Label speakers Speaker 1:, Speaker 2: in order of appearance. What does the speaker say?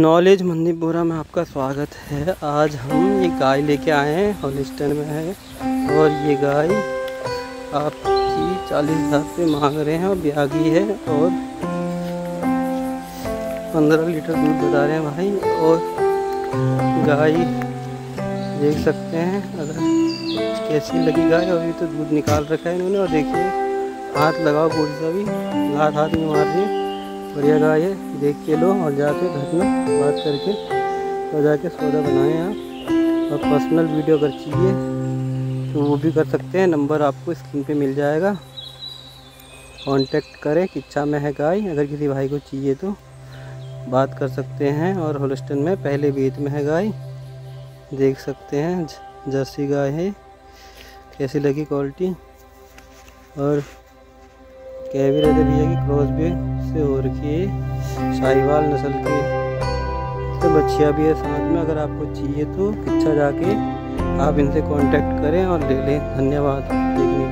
Speaker 1: Knowledge मंदीपुरा में आपका स्वागत है। आज हम ये गाय लेके आए हैं हॉलिस्टन में है। और ये गाय आपकी चालीस हज़ार रुपये मांग रहे हैं और ब्यागी है और पंद्रह लीटर दूध बता रहे हैं भाई। और गाय देख सकते हैं, अगर कैसी लगी गाय। और ये तो दूध निकाल रखा है इन्होंने। और देखिए, हाथ लगाओ पूरी सा भी। हाथ हाथ नहीं मार रही है बढ़िया गाय है देख के लो और जाके घर में बात करके तो जाके सौदा बनाएँ आप। और पर्सनल वीडियो अगर चाहिए तो वो भी कर सकते हैं। नंबर आपको स्क्रीन पे मिल जाएगा। कांटेक्ट करें किच्छा में है गाय। अगर किसी भाई को चाहिए तो बात कर सकते हैं। और होलस्टन में पहले बीत में है गाय। देख सकते हैं। जर्सी गाय है। कैसी लगी क्वालिटी और कह भी रहते भैया की क्रॉस भी से हो रखी है, साहिवाल नस्ल के तो बच्चियाँ भी है समझ में, अगर आपको चाहिए तो किच्छा जाके आप इनसे कांटेक्ट करें और ले लें। धन्यवाद। देखने